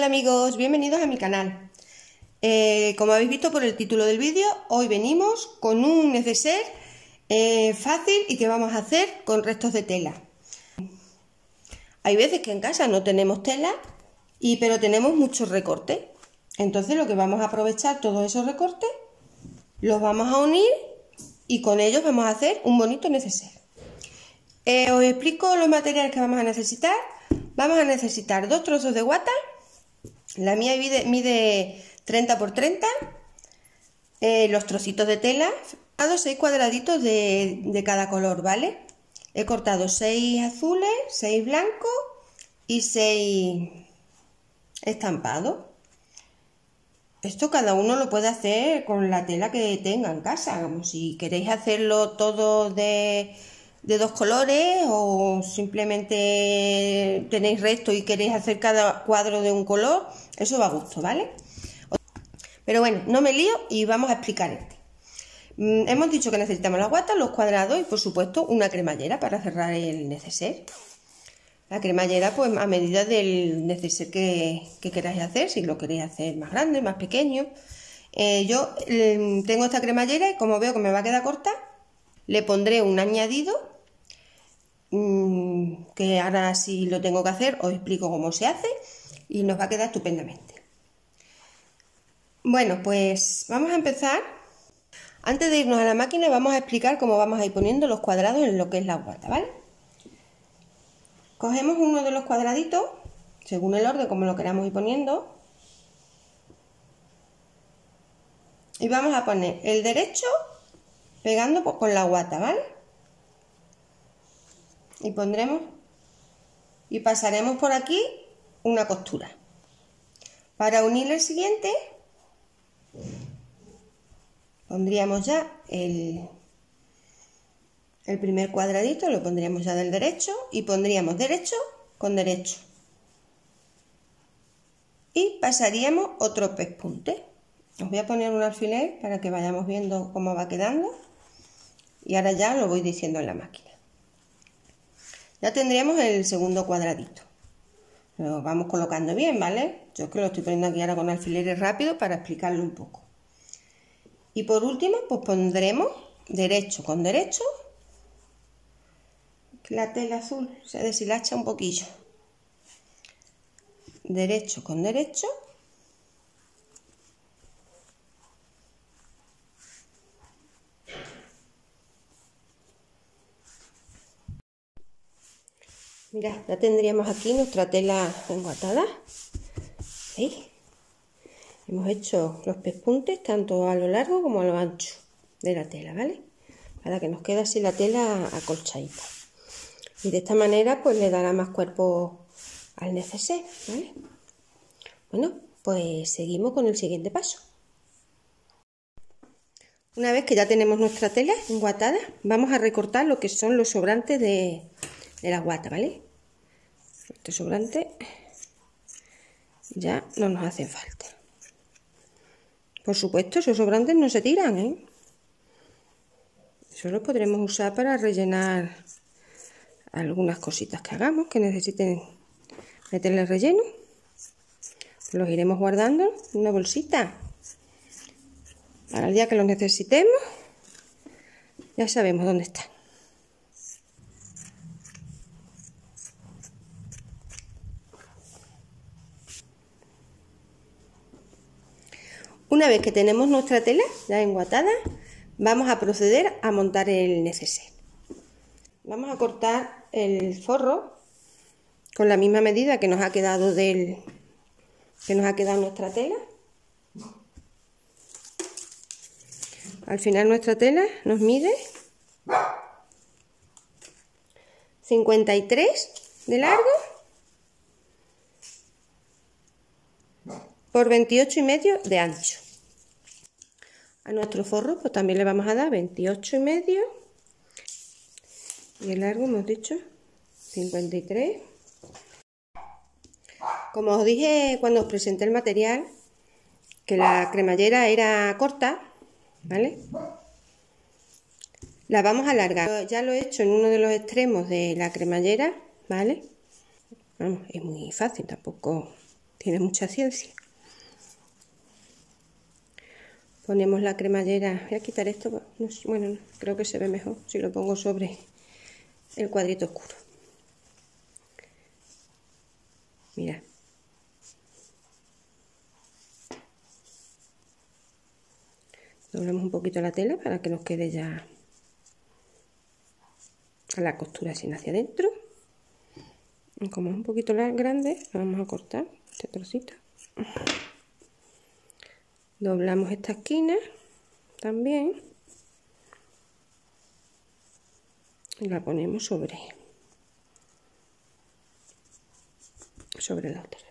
Hola amigos, bienvenidos a mi canal. Eh, como habéis visto por el título del vídeo, hoy venimos con un neceser eh, fácil y que vamos a hacer con restos de tela. Hay veces que en casa no tenemos tela, y, pero tenemos muchos recortes. Entonces lo que vamos a aprovechar todos esos recortes, los vamos a unir y con ellos vamos a hacer un bonito neceser. Eh, os explico los materiales que vamos a necesitar. Vamos a necesitar dos trozos de guata, la mía mide, 30 por 30. Eh, los trocitos de tela, he 6 cuadraditos de, cada color, ¿vale? He cortado 6 azules, 6 blancos y 6 estampados. Esto cada uno lo puede hacer con la tela que tenga en casa. si queréis hacerlo todo de de dos colores o simplemente tenéis resto y queréis hacer cada cuadro de un color, eso va a gusto, ¿vale? Pero bueno, no me lío y vamos a explicar este. Mm, hemos dicho que necesitamos la guata, los cuadrados y por supuesto una cremallera para cerrar el neceser. La cremallera pues a medida del neceser que, queráis hacer, si lo queréis hacer más grande, más pequeño. Eh, yo mm, tengo esta cremallera y como veo que me va a quedar corta, le pondré un añadido que ahora si lo tengo que hacer os explico cómo se hace y nos va a quedar estupendamente. Bueno, pues vamos a empezar. Antes de irnos a la máquina vamos a explicar cómo vamos a ir poniendo los cuadrados en lo que es la guata, ¿vale? Cogemos uno de los cuadraditos, según el orden como lo queramos ir poniendo, y vamos a poner el derecho pegando con la guata, ¿vale? Y pondremos y pasaremos por aquí una costura. Para unir el siguiente, pondríamos ya el, el primer cuadradito, lo pondríamos ya del derecho y pondríamos derecho con derecho. Y pasaríamos otro pespunte. Os voy a poner un alfiler para que vayamos viendo cómo va quedando y ahora ya lo voy diciendo en la máquina. Ya tendríamos el segundo cuadradito. Lo vamos colocando bien, ¿vale? Yo que lo estoy poniendo aquí ahora con alfileres rápido para explicarlo un poco. Y por último, pues pondremos derecho con derecho. La tela azul se deshilacha un poquillo. Derecho con derecho Mira, ya tendríamos aquí nuestra tela enguatada. ¿Veis? Hemos hecho los pespuntes tanto a lo largo como a lo ancho de la tela, ¿vale? Para que nos quede así la tela acolchadita. Y de esta manera pues le dará más cuerpo al neceser, ¿vale? Bueno, pues seguimos con el siguiente paso. Una vez que ya tenemos nuestra tela enguatada, vamos a recortar lo que son los sobrantes de, de la guata, ¿vale? Este sobrante ya no nos hace falta. Por supuesto, esos sobrantes no se tiran, ¿eh? Eso lo podremos usar para rellenar algunas cositas que hagamos que necesiten meterle relleno. Los iremos guardando en una bolsita para el día que los necesitemos. Ya sabemos dónde están. Una vez que tenemos nuestra tela ya enguatada, vamos a proceder a montar el neceser. Vamos a cortar el forro con la misma medida que nos ha quedado del que nos ha quedado nuestra tela. Al final nuestra tela nos mide 53 de largo por 28 y medio de ancho. A nuestro forro pues también le vamos a dar 28 y medio y el largo hemos dicho 53. Como os dije cuando os presenté el material, que la cremallera era corta, ¿vale? La vamos a alargar. Ya lo he hecho en uno de los extremos de la cremallera, ¿vale? Vamos, es muy fácil, tampoco tiene mucha ciencia. Ponemos la cremallera, voy a quitar esto, bueno, creo que se ve mejor si lo pongo sobre el cuadrito oscuro. Mira. Doblamos un poquito la tela para que nos quede ya la costura así hacia adentro. Como es un poquito grande, vamos a cortar este trocito. Doblamos esta esquina también. Y la ponemos sobre, sobre la otra.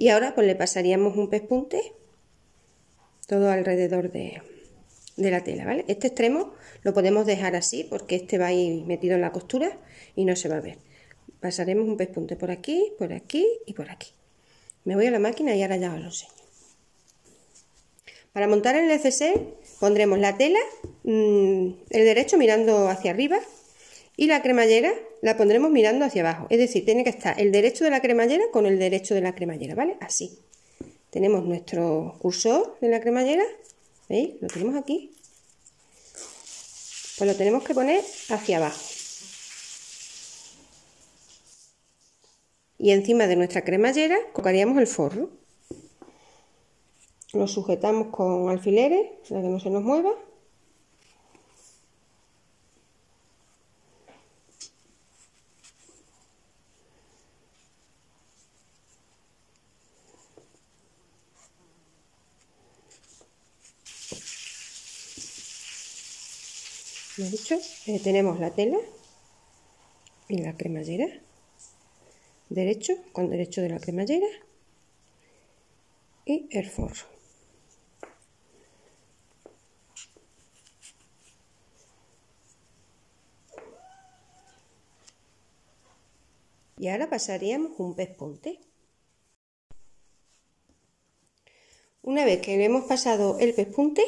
Y ahora pues le pasaríamos un pespunte todo alrededor de, la tela, ¿vale? Este extremo lo podemos dejar así porque este va ahí metido en la costura y no se va a ver. Pasaremos un pespunte por aquí, por aquí y por aquí. Me voy a la máquina y ahora ya os lo enseño. Para montar el neceser pondremos la tela, mm, el derecho mirando hacia arriba y la cremallera la pondremos mirando hacia abajo. Es decir, tiene que estar el derecho de la cremallera con el derecho de la cremallera, ¿vale? Así. Tenemos nuestro cursor de la cremallera. ¿Veis? Lo tenemos aquí. Pues lo tenemos que poner hacia abajo. Y encima de nuestra cremallera colocaríamos el forro. Lo sujetamos con alfileres para que no se nos mueva. He dicho, eh, tenemos la tela y la cremallera, derecho con derecho de la cremallera y el forro. Y ahora pasaríamos un pespunte. Una vez que hemos pasado el pespunte,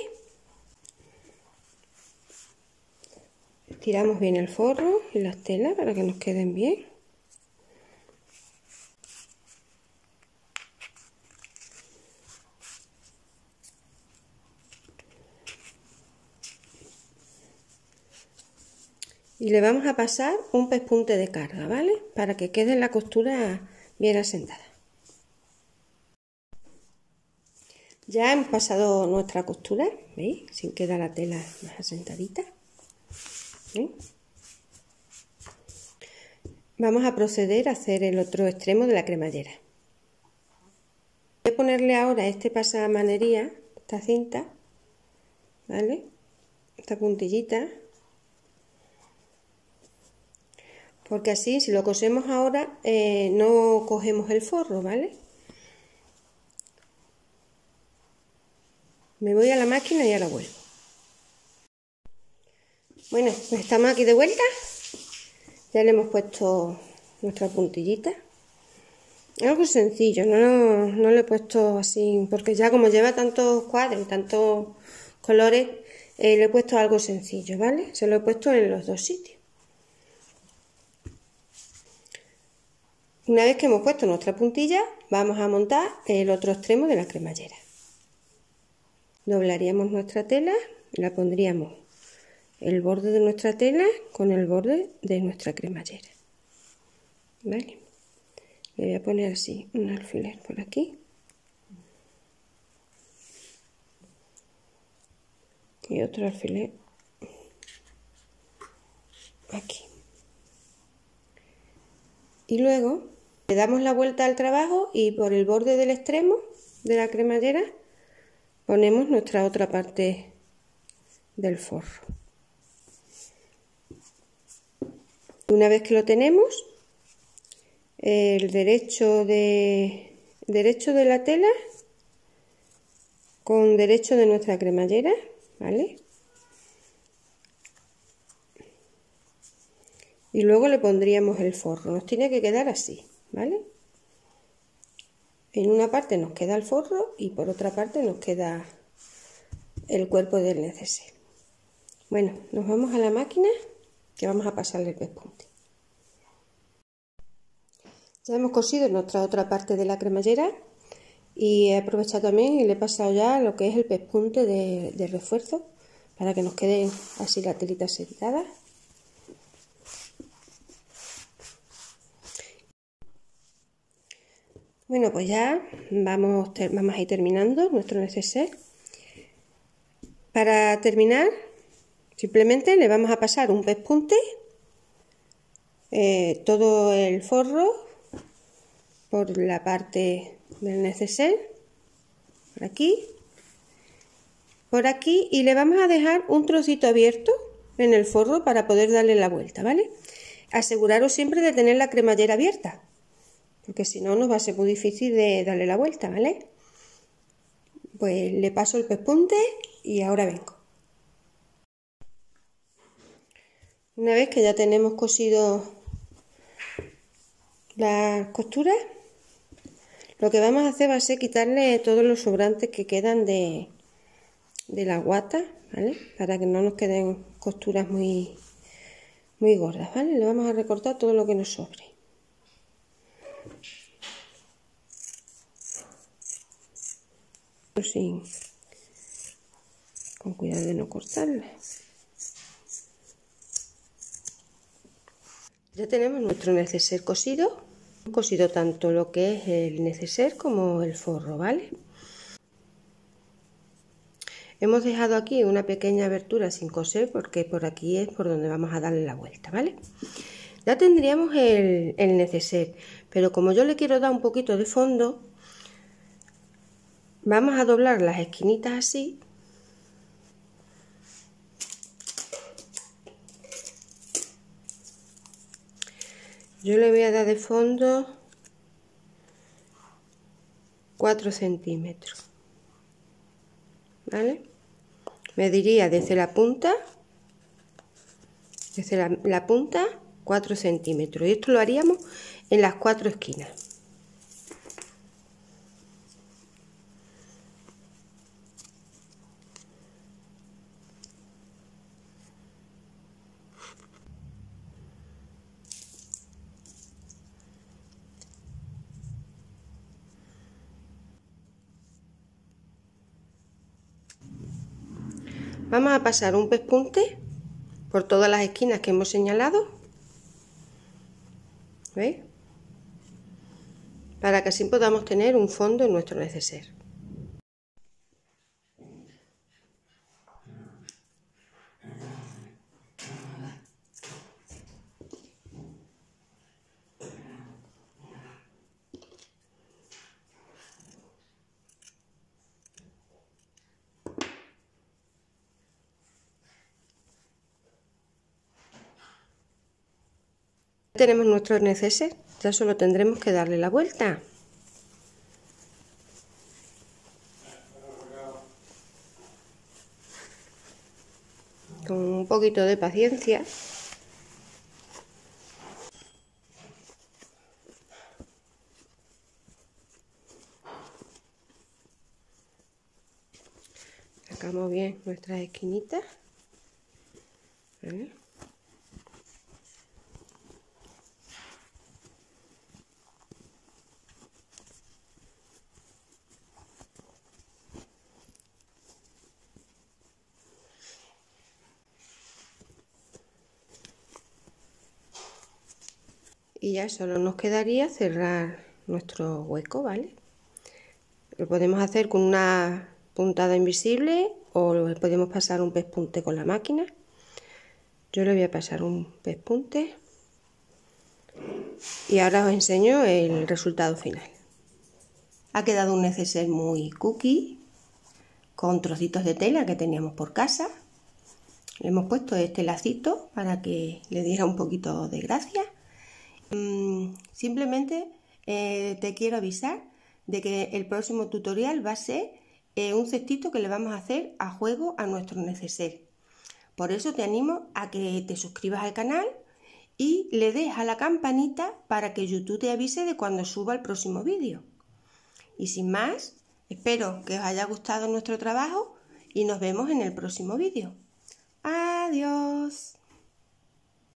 Tiramos bien el forro y las telas para que nos queden bien. Y le vamos a pasar un pespunte de carga, ¿vale? Para que quede la costura bien asentada. Ya hemos pasado nuestra costura, ¿veis? Sin queda la tela más asentadita. Vamos a proceder a hacer el otro extremo de la cremallera. Voy a ponerle ahora este pasamanería, esta cinta, ¿vale? Esta puntillita. Porque así, si lo cosemos ahora, eh, no cogemos el forro, ¿vale? Me voy a la máquina y ahora vuelvo. Bueno, estamos aquí de vuelta. Ya le hemos puesto nuestra puntillita. Algo sencillo, no, no le he puesto así, porque ya como lleva tantos cuadros, tantos colores, eh, le he puesto algo sencillo, ¿vale? Se lo he puesto en los dos sitios. Una vez que hemos puesto nuestra puntilla, vamos a montar el otro extremo de la cremallera. Doblaríamos nuestra tela, la pondríamos el borde de nuestra tela con el borde de nuestra cremallera. ¿Vale? Le voy a poner así un alfiler por aquí. Y otro alfiler aquí. Y luego le damos la vuelta al trabajo y por el borde del extremo de la cremallera ponemos nuestra otra parte del forro. Una vez que lo tenemos, el derecho de, derecho de la tela con derecho de nuestra cremallera, ¿vale? Y luego le pondríamos el forro. Nos tiene que quedar así, ¿vale? En una parte nos queda el forro y por otra parte nos queda el cuerpo del neceser. Bueno, nos vamos a la máquina que vamos a pasarle el pespunte. Ya hemos cosido nuestra otra parte de la cremallera y he aprovechado también y le he pasado ya lo que es el pespunte de, refuerzo para que nos queden así las telitas sentadas. Bueno, pues ya vamos, vamos a ir terminando nuestro neceser. Para terminar, simplemente le vamos a pasar un pespunte, eh, todo el forro por la parte del neceser, por aquí, por aquí, y le vamos a dejar un trocito abierto en el forro para poder darle la vuelta, ¿vale? Aseguraros siempre de tener la cremallera abierta, porque si no nos va a ser muy difícil de darle la vuelta, ¿vale? Pues le paso el pespunte y ahora vengo. Una vez que ya tenemos cosido las costuras, lo que vamos a hacer va a ser quitarle todos los sobrantes que quedan de, de la guata, ¿vale? Para que no nos queden costuras muy, muy gordas, ¿vale? Le vamos a recortar todo lo que nos sobre. con cuidado de no cortarla ya tenemos nuestro neceser cosido cosido tanto lo que es el neceser como el forro vale hemos dejado aquí una pequeña abertura sin coser porque por aquí es por donde vamos a darle la vuelta vale ya tendríamos el, el neceser pero como yo le quiero dar un poquito de fondo Vamos a doblar las esquinitas así. Yo le voy a dar de fondo 4 centímetros. ¿Vale? Mediría desde la punta, desde la, la punta 4 centímetros. Y esto lo haríamos en las cuatro esquinas. Vamos a pasar un pespunte por todas las esquinas que hemos señalado. ¿Veis? Para que así podamos tener un fondo en nuestro neceser. Tenemos nuestro neceser, ya solo tendremos que darle la vuelta. Con un poquito de paciencia. Sacamos bien nuestras esquinitas. Ya solo nos quedaría cerrar nuestro hueco, ¿vale? Lo podemos hacer con una puntada invisible o podemos pasar un pespunte con la máquina. Yo le voy a pasar un pespunte y ahora os enseño el resultado final. Ha quedado un neceser muy cookie con trocitos de tela que teníamos por casa. Le hemos puesto este lacito para que le diera un poquito de gracia Mm, simplemente eh, te quiero avisar de que el próximo tutorial va a ser eh, un cestito que le vamos a hacer a juego a nuestro neceser. Por eso te animo a que te suscribas al canal y le des a la campanita para que YouTube te avise de cuando suba el próximo vídeo. Y sin más, espero que os haya gustado nuestro trabajo y nos vemos en el próximo vídeo. Adiós.